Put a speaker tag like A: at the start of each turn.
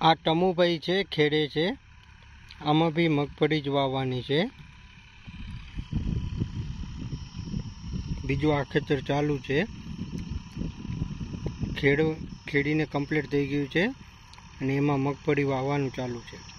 A: આ ટમુભાઈ છે, ખેડે છે. આમાં બી મગફળી જ વાવવાની છે. બીજું આ ખેતર ચાલુ છે. ખેડ ખેડીને કમ્પ્લીટ થઈ ગયું છે. અને એમાં મગફળી વાવવાનું ચાલુ છે.